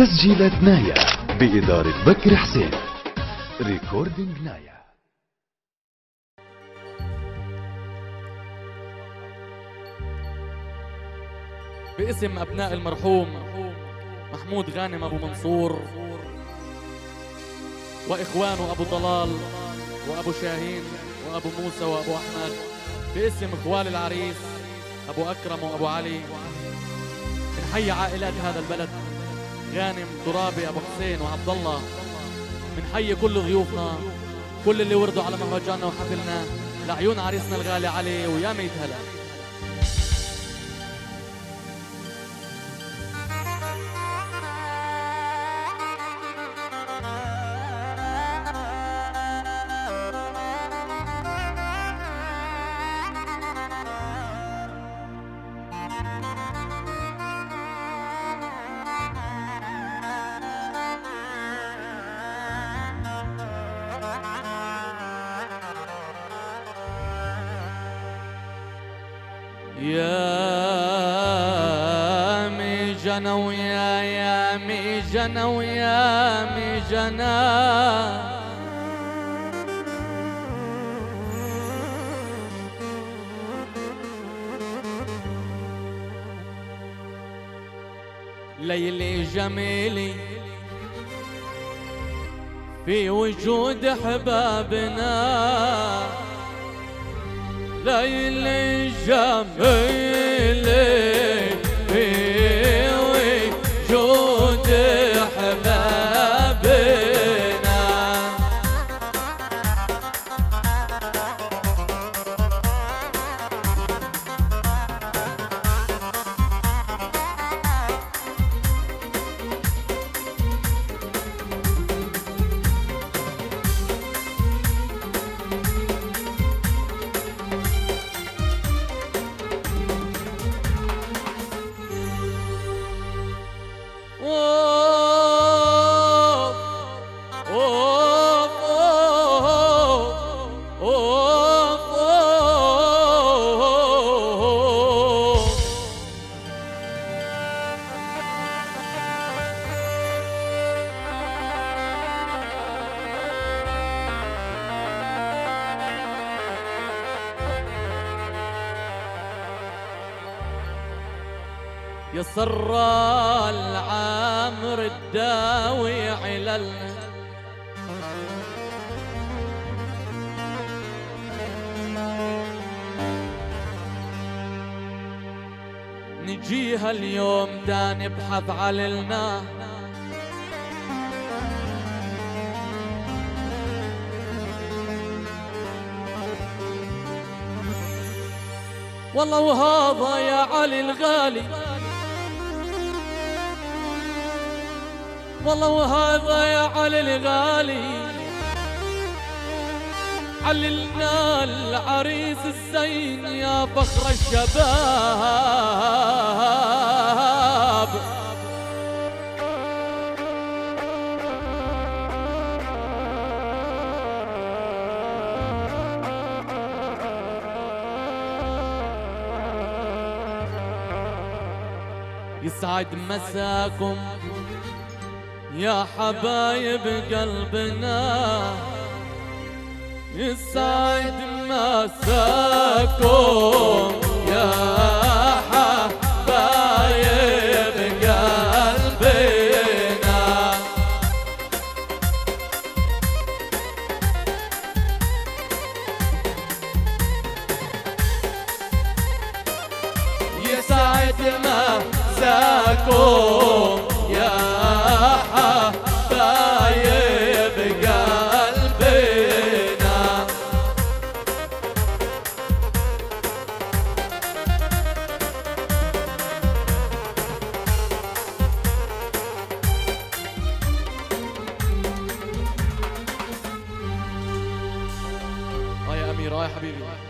تسجيلات نايا بإدارة بكر حسين. ريكوردينج نايا. باسم أبناء المرحوم محمود غانم أبو منصور وإخوانه أبو طلال وأبو شاهين وأبو موسى وأبو أحمد باسم إخوال العريس أبو أكرم وأبو علي. بنحيي عائلات هذا البلد. غانم ترابي أبو حسين وعبد الله. بنحيي كل ضيوفنا كل اللي وردوا على مهرجاننا وحفلنا لعيون عريسنا الغالي علي ويا ميت هلا. جنا ويا يا مي جنا ويا مي جنا. ليلي جميلي في وجود أحبابنا. ليلي جميلي. Whoa! نبحث عللنا والله وهذا يا علي الغالي. والله وهذا يا علي الغالي. عللنا العريس الزين يا فخر الشباب. يسعد مساكم يا حبايب قلبنا. يسعد مساكم يا حبيبي.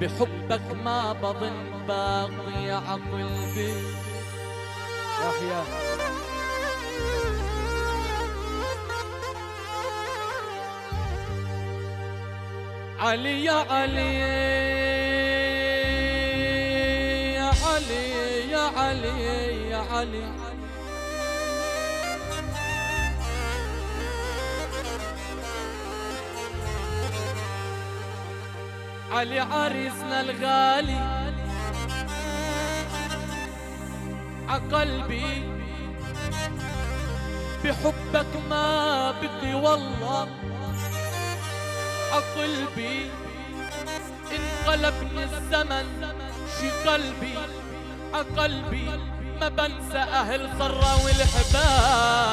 قلبي حبك ما بظن باقي عقلبي يحيى. علي يا علي يا علي يا علي يا علي. علي عريسنا الغالي عقلبي بحبك ما بقي والله. عقلبي انقلبني الزمن شي قلبي. عقلبي ما بنسى أهل صرة والحباب.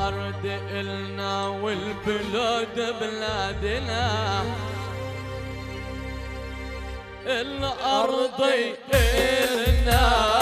الأرض إلنا والبلاد بلادنا. الأرض إلنا.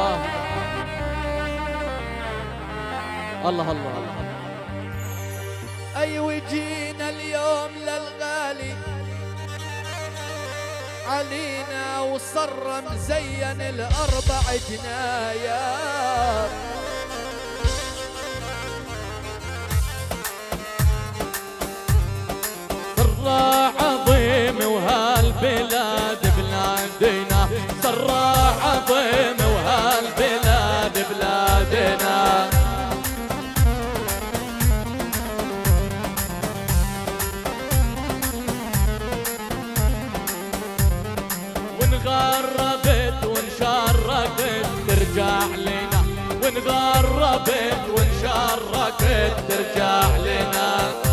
الله الله الله الله. أي وجينا اليوم للغالي. علينا وصر مزين الأربع جنايات سرع عظيم وهالبلاد بلادنا. سرع عظيم بلادنا. وانغربت وانشركت ترجع لنا. وانغربت وانشركت ترجع لنا.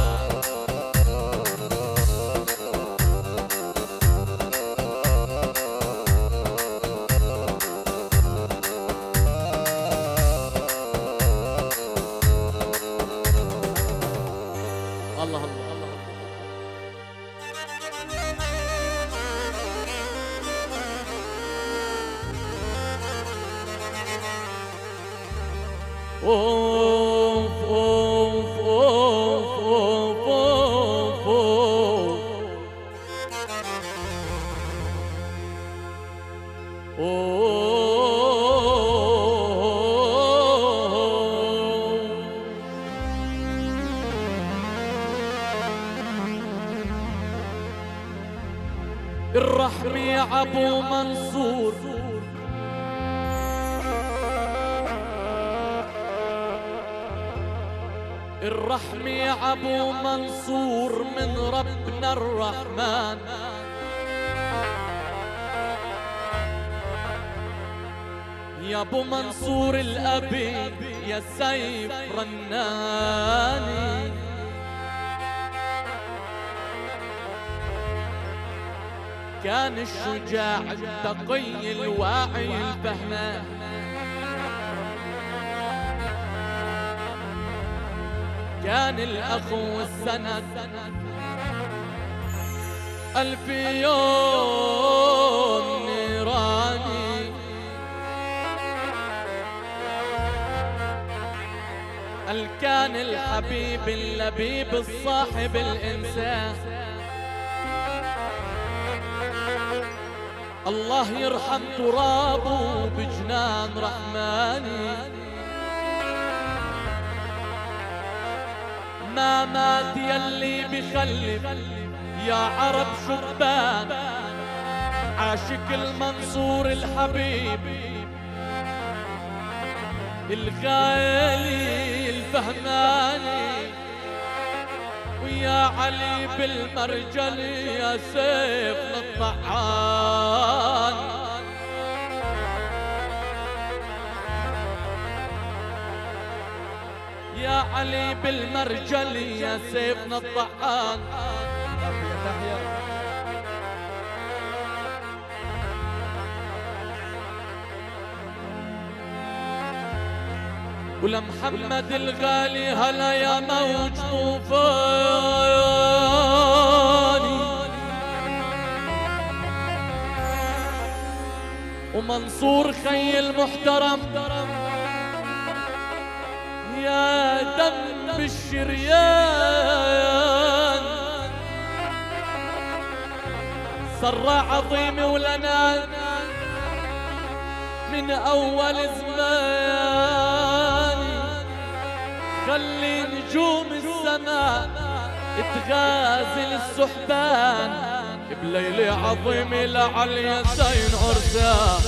ابو منصور الرحمة يا أبو منصور من ربنا الرحمن. يا أبو منصور الأبي يا سيف رناني. كان الشجاع التقي الواعي الفهمان كان الأخ والسند ألف يوم نيراني. كان الحبيب اللبيب الصاحب الإنسان الله يرحم ترابه بجنان رحماني. ما مات يلي بخلف يا عرب شبان. عاشق المنصور الحبيب. الغالي الفهماني. ويا علي بالمرجل يا سيف الطعان يا علي بالمرجل يا تحية تحية. ولمحمد الغالي هلا يا موج طوفاني ومنصور خي المحترم. يا دم بالشريان. سراع عظيم ولنا. من أول زمان. خلي نجوم السماء تغازل السحبان بليلة عظيم لعل يسين عرسان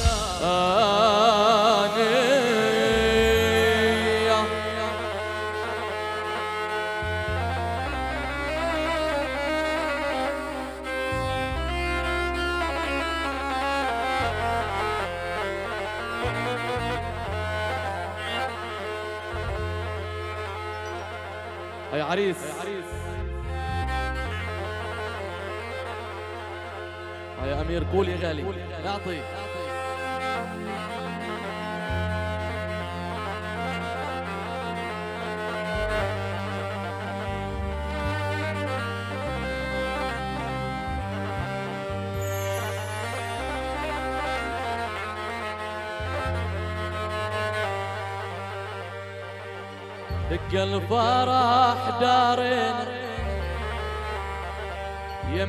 يا عريس. يا أمير قول يا غالي. أعطي. دق الفرح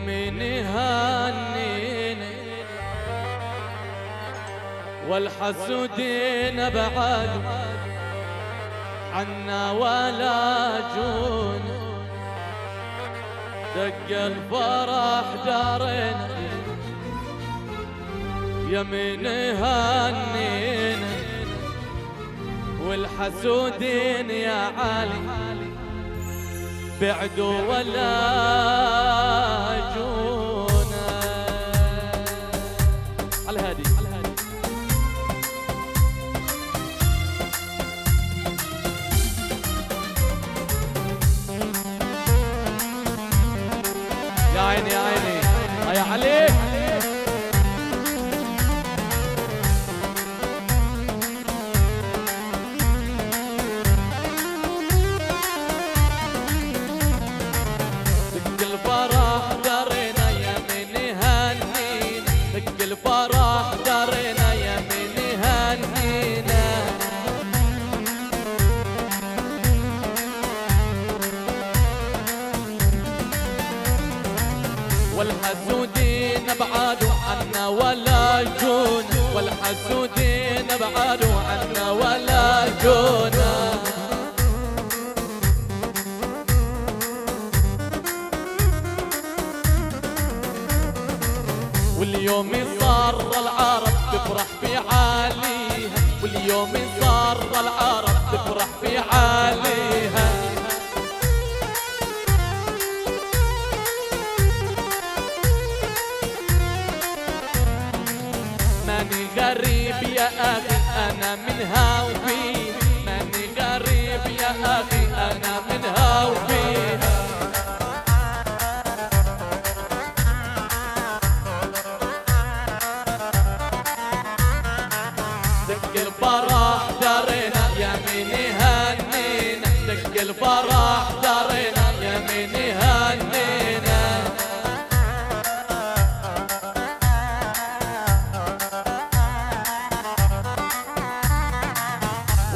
يميني هنينا والحسودين بعد عنا ولا جون. دق الفرح دارنا يميني هنينا والحسودين يا علي. بعدوا ولا الضارة العرب تفرح في عاليها ماني غريب يا أخي أنا من وفيها.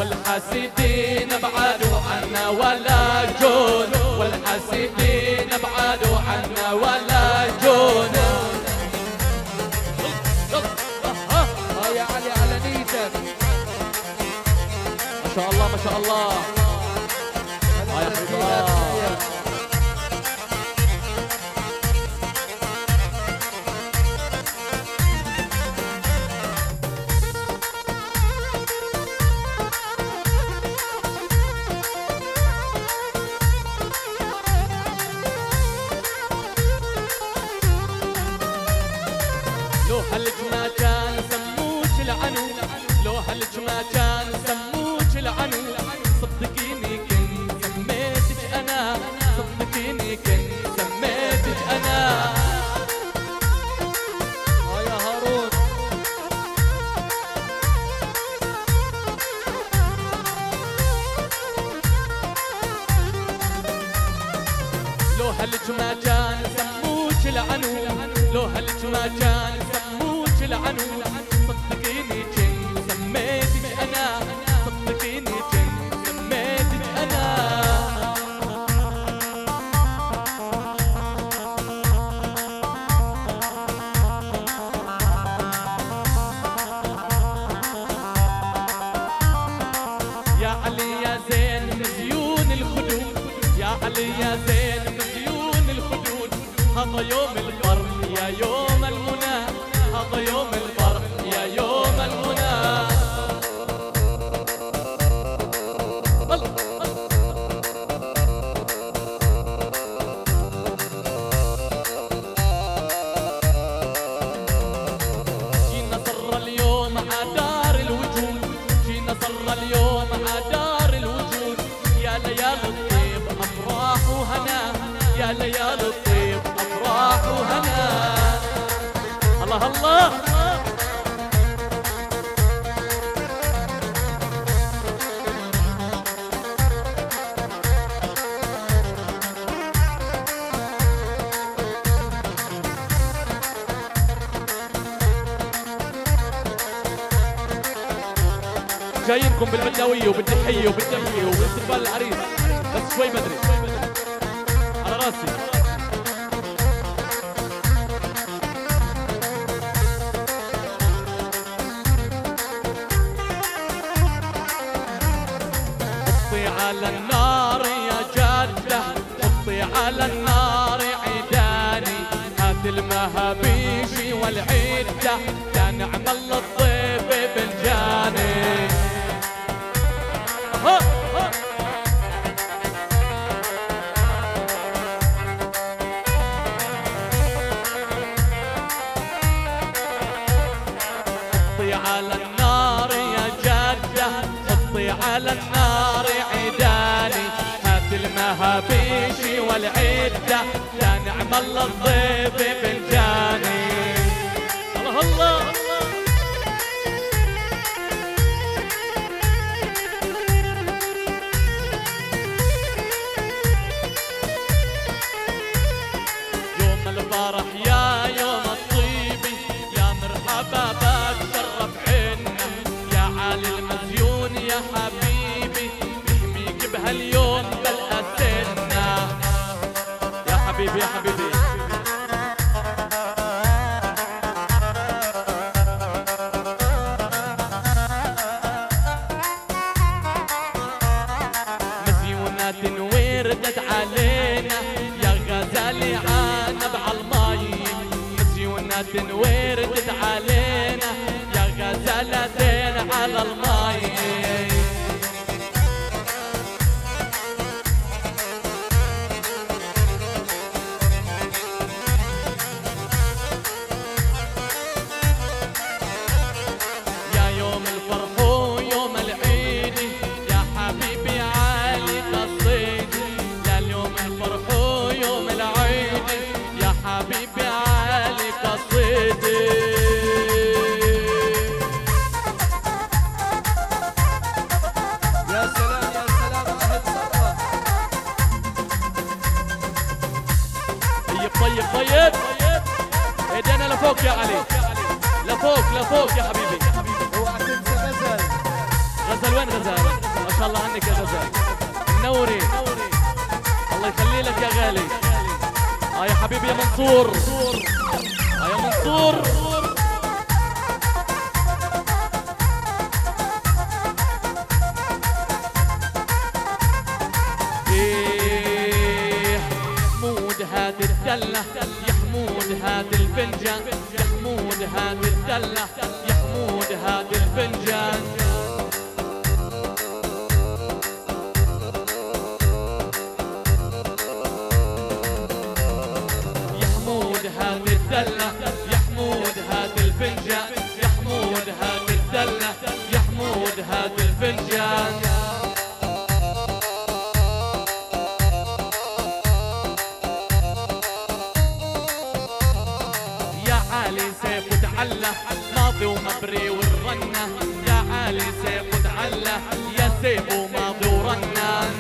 والحاسدين أبعدوا عنا ولا جون. والحاسدين أبعدوا عنا ولا جون. يا علي على نيتك. ما شاء الله ما شاء الله. यो मिल पर लिया यो جايينكم بالبداوية وبالتحية وبالتمحية وبالاستقبال العريس. بس شوي بدري. على راسي. على النار يا جدة حطي على النار عيداني هات المهابيش والعدة. لفوق لفوق يا حبيبي. اوعى تنسى غزل غزل وين غزل؟ ما شاء الله عنك يا غزل. منوري. الله يخلي لك يا غالي. آه يا حبيبي يا منصور. آه يا منصور. هاد الدلة يا حمود هاد الفنجان الدلة يا حمود هاد الفنجان الدلة يا حمود الفنجان. يا حمود الدلة يا حمود هاد الفنجان. وتعلى ماضي ومبري والرنة. يا علي سيف وتعلى يا سيف وماضي ورنة.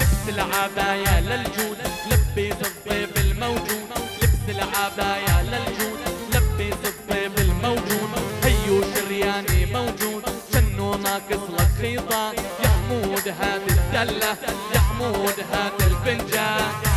لبس العباية للجود لبس الضيف الموجود لبس العباية للجود لبس الضيف الموجود هيو شرياني موجود شنو ناقص لك خيطان. حمود هاد الدلة يا حمود هاد الفنجان.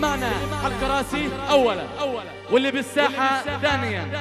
معنا على الكراسي اولا واللي بالساحة ثانيا